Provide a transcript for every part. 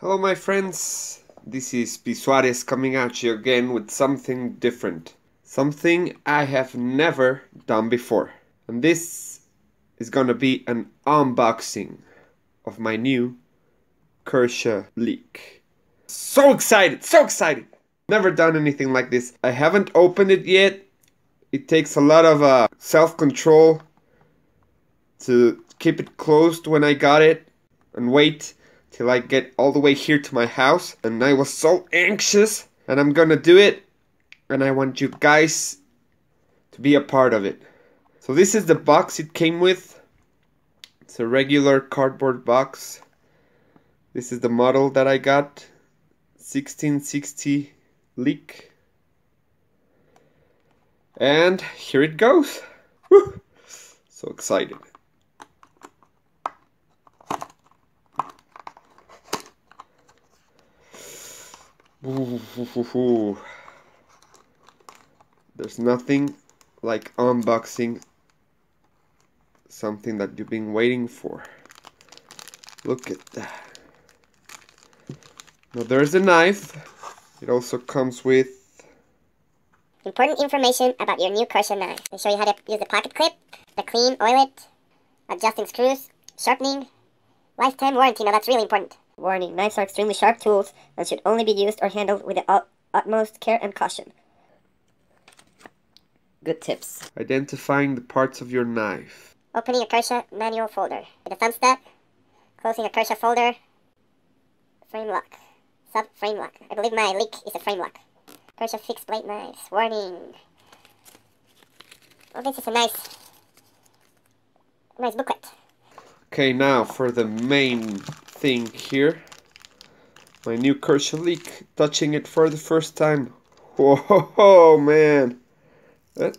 Hello, my friends. This is P. Suarez coming at you again with something different. Something I have never done before. And this is gonna be an unboxing of my new Kershaw Leek. So excited! So excited! Never done anything like this. I haven't opened it yet. It takes a lot of uh, self control to keep it closed when I got it and wait till I get all the way here to my house. And I was so anxious, and I'm gonna do it. And I want you guys to be a part of it. So, this is the box it came with. It's a regular cardboard box. This is the model that I got 1660 Leek. And here it goes. Woo! So excited. There's nothing like unboxing something that you've been waiting for. Look at that. Now there's a knife. It also comes with Important information about your new Kershaw knife. They show you how to use the pocket clip, the clean, oil it, adjusting screws, sharpening, lifetime warranty. Now that's really important. Warning, knives are extremely sharp tools and should only be used or handled with the utmost care and caution. Good tips. identifying the parts of your knife. Opening a Kershaw manual folder. With a thumb step, closing a Kershaw folder, frame lock, sub frame lock. I believe my Leek is a frame lock. Kershaw fixed blade knives. Warning. Oh, this is a nice, nice booklet. Okay, now for the main thing here. My new Kershaw Leek, touching it for the first time. Whoa, man. That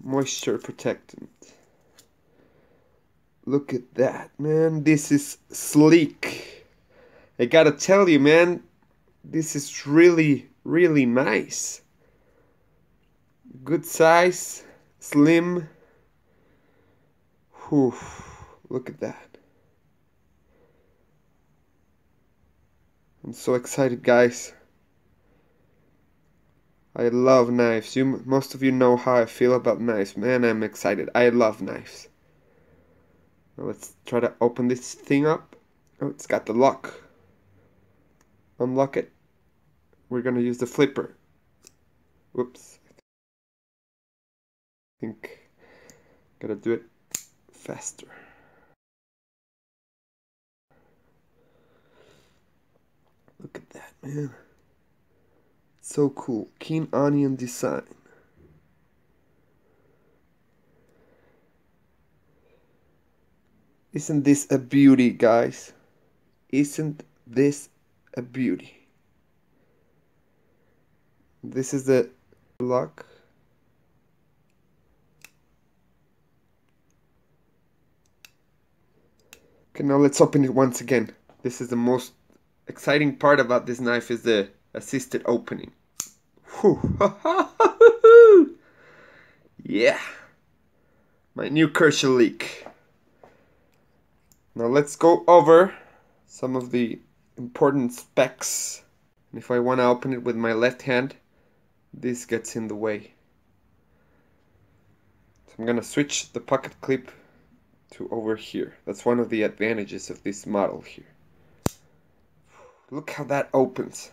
moisture protectant. Look at that, man. This is sleek. I gotta tell you, man, this is really, really nice. Good size, slim. Whew, look at that. I'm so excited, guys. I love knives. You, most of you know how I feel about knives. Man, I'm excited. I love knives. Now let's try to open this thing up. Oh, it's got the lock. Unlock it. We're gonna use the flipper. Whoops. I think gotta do it faster. Look at that, man. So cool. Ken Onion design. Isn't this a beauty, guys? Isn't this a beauty? This is the lock. Okay, now let's open it once again. This is the most exciting part about this knife is the assisted opening. Yeah. My new Kershaw Leek. Now let's go over some of the important specs. And if I want to open it with my left hand, this gets in the way. So I'm gonna switch the pocket clip to over here. That's one of the advantages of this model here. Look how that opens.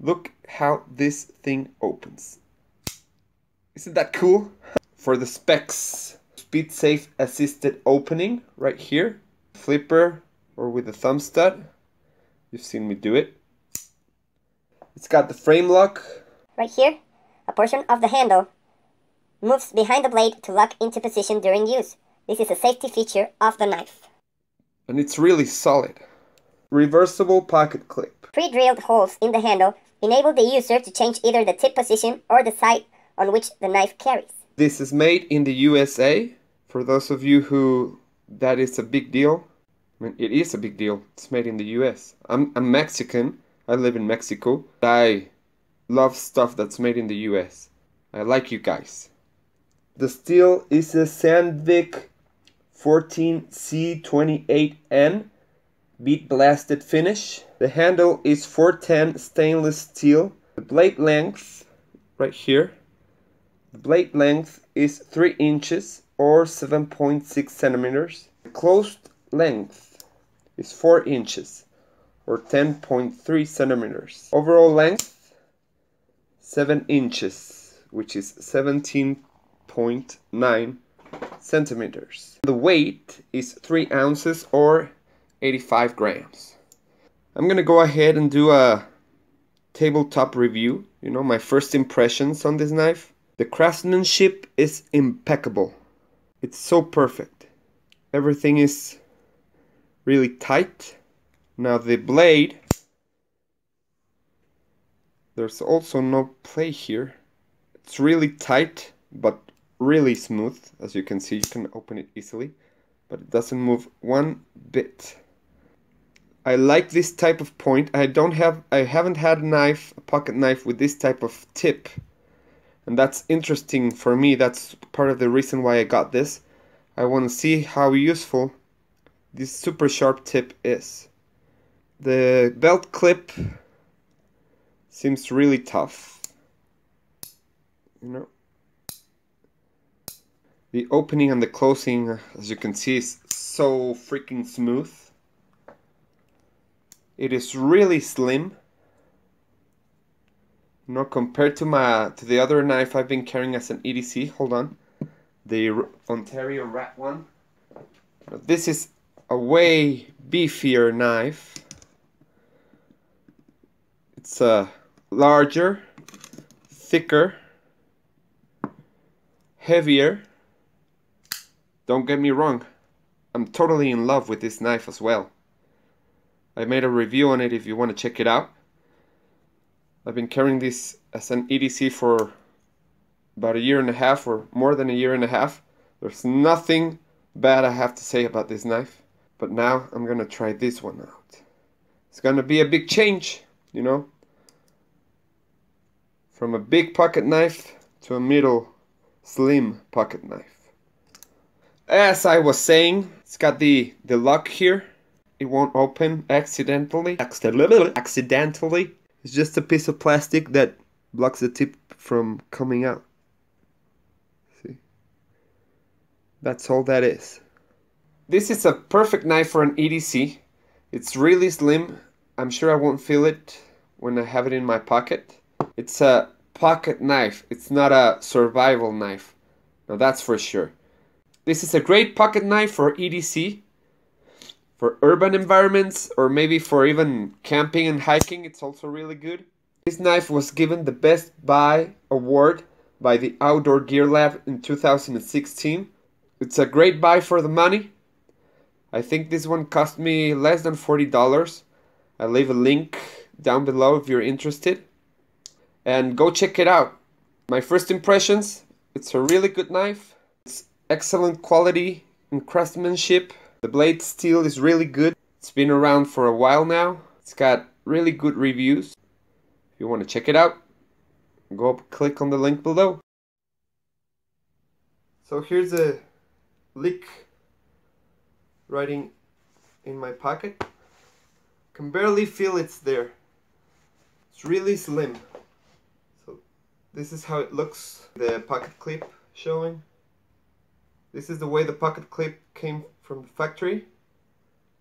Look how this thing opens. Isn't that cool? For the specs, speed safe assisted opening right here. Flipper or with a thumb stud. You've seen me do it. It's got the frame lock. Right here, a portion of the handle moves behind the blade to lock into position during use. This is a safety feature of the knife. And it's really solid. Reversible pocket clip. Pre-drilled holes in the handle enable the user to change either the tip position or the side on which the knife carries. This is made in the USA. For those of you who that is a big deal, I mean, it is a big deal. It's made in the US. I'm, I'm Mexican. I live in Mexico. I love stuff that's made in the US. I like you guys. The steel is a Sandvik 14C28N bead blasted finish. The handle is 410 stainless steel. The blade length, right here, the blade length is 3 inches or 7.6 centimeters. The closed length is 4 inches or 10.3 centimeters. Overall length 7 inches, which is 17.9 centimeters. The weight is 3 ounces or 85 grams. I'm gonna go ahead and do a tabletop review, you know, my first impressions on this knife. The craftsmanship is impeccable. It's so perfect. Everything is really tight. Now the blade, there's also no play here. It's really tight, but really smooth. As you can see, you can open it easily, but it doesn't move one bit. I like this type of point. I don't have, I haven't had a knife, a pocket knife with this type of tip. And that's interesting for me. That's part of the reason why I got this. I want to see how useful this super sharp tip is. The belt clip seems really tough. You know. The opening and the closing, as you can see, is so freaking smooth. It is really slim. Know, compared to my to the other knife I've been carrying as an EDC. Hold on, the Ontario Rat one. This is a way beefier knife. It's uh, larger, thicker, heavier. Don't get me wrong, I'm totally in love with this knife as well. I made a review on it if you want to check it out. I've been carrying this as an EDC for about a year and a half or more than a year and a half. There's nothing bad I have to say about this knife. But now I'm gonna try this one out. It's gonna be a big change, you know. From a big pocket knife to a middle slim pocket knife. As I was saying, it's got the, the lock here it won't open accidentally. Accidentally. It's just a piece of plastic that blocks the tip from coming out. See? That's all that is. This is a perfect knife for an EDC. It's really slim. I'm sure I won't feel it when I have it in my pocket. It's a pocket knife. It's not a survival knife. Now that's for sure. This is a great pocket knife for EDC for urban environments or maybe for even camping and hiking it's also really good. This knife was given the Best Buy award by the Outdoor Gear Lab in 2016. It's a great buy for the money. I think this one cost me less than $40. I'll leave a link down below if you're interested. And go check it out. My first impressions, it's a really good knife. It's excellent quality and craftsmanship. The blade steel is really good. It's been around for a while now. It's got really good reviews. If you want to check it out, go up, click on the link below. So here's a Leek writing in my pocket. Can barely feel it's there. It's really slim. So this is how it looks. The pocket clip showing. This is the way the pocket clip came from the factory,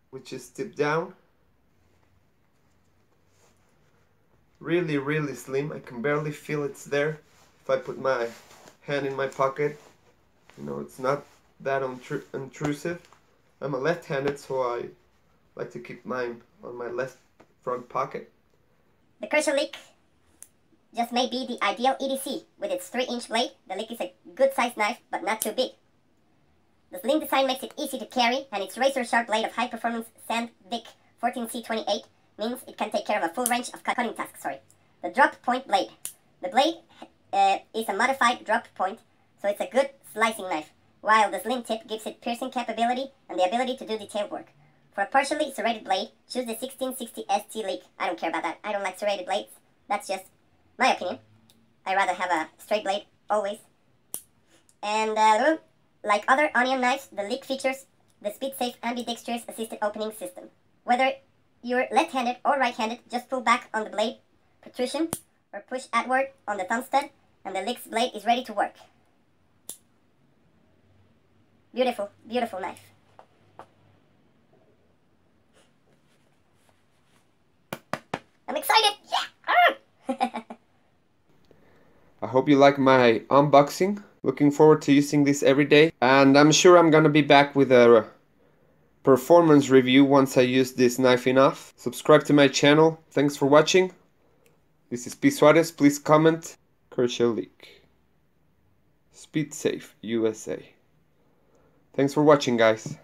which is tipped down. Really, really slim. I can barely feel it's there. If I put my hand in my pocket, you know, it's not that intrusive. I'm a left-handed, so I like to keep mine on my left front pocket. The Kershaw Leek just may be the ideal EDC. With its 3-inch blade, the Leek is a good-sized knife, but not too big. The slim design makes it easy to carry, and its razor-sharp blade of high-performance Sand Vic 14C28 means it can take care of a full range of cutting tasks. Sorry. The drop point blade. The blade uh, is a modified drop point, so it's a good slicing knife, while the slim tip gives it piercing capability and the ability to do detail work. For a partially serrated blade, choose the 1660 ST Leek. I don't care about that. I don't like serrated blades. That's just my opinion. I rather have a straight blade, always. And uh, like other onion knives, the Leek features the speed-safe ambidextrous assisted opening system. Whether you're left-handed or right-handed, just pull back on the blade protrusion or push outward on the thumb stud and the Leek's blade is ready to work. Beautiful, beautiful knife. I'm excited! Yeah! I hope you like my unboxing. Looking forward to using this every day. And I'm sure I'm gonna be back with a performance review once I use this knife enough. Subscribe to my channel. Thanks for watching. This is P. Suarez. Please comment. Kershaw Leek. Speed Safe USA. Thanks for watching guys.